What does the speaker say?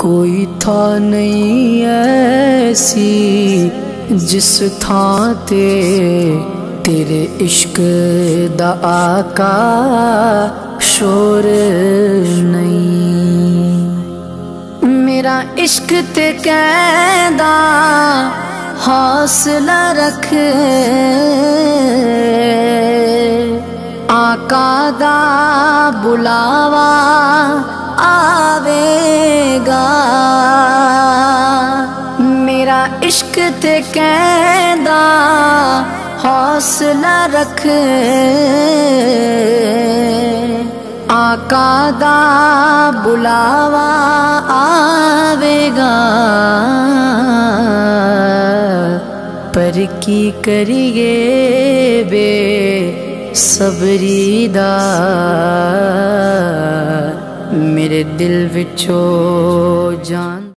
ਕੋਈ ਥਾਂ ਨਹੀਂ ਐਸੀ ਜਿਸ ਥਾਂ ਤੇ ਤੇਰੇ ਇਸ਼ਕ ਦਾ ਆਕਾ ਸ਼ੋਰ ਨਹੀਂ ਮੇਰਾ ਇਸ਼ਕ ਤੇ ਕਹਿੰਦਾ ਹੌਸਲਾ ਰੱਖ ਆਕਾ ਦਾ ਬੁਲਾਵਾ ਆਵੇ मेरा इश्क ते कहदा, हौसला रख। आका दा बुलावा आवेगा, पर की करिए बे सबरी दा? मेरे दिल विचो जान